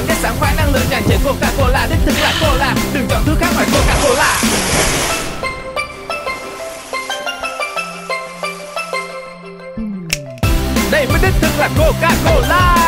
Cảm giác sảng khoái, năng lượng tràn trề, Coca-Cola, Đích thực là cola. Đừng chọn thứ khác ngoài Coca-Cola. Đây mới đích thực là Coca-Cola.